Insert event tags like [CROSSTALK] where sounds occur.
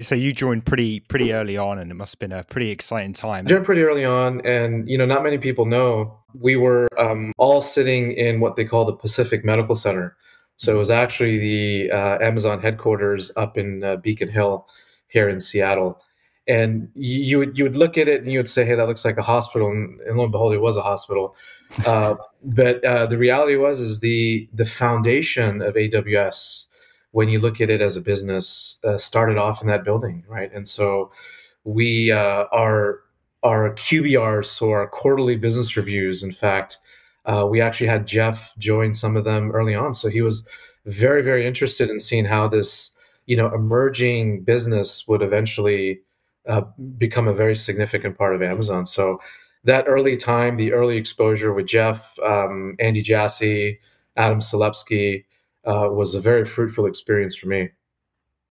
so you joined pretty pretty early on, and it must have been a pretty exciting time. Joined pretty early on, and you know, not many people know we were um, all sitting in what they call the Pacific Medical Center. So it was actually the uh, Amazon headquarters up in uh, Beacon Hill here in Seattle. And you would you would look at it and you would say, "Hey, that looks like a hospital," and, and lo and behold, it was a hospital. Uh, [LAUGHS] but uh, the reality was is the the foundation of AWS when you look at it as a business, uh, started off in that building, right? And so we uh, our our QBRs, so our quarterly business reviews. In fact, uh, we actually had Jeff join some of them early on, so he was very very interested in seeing how this you know emerging business would eventually uh, become a very significant part of Amazon. So that early time, the early exposure with Jeff, um, Andy Jassy, Adam Selipsky, uh, was a very fruitful experience for me.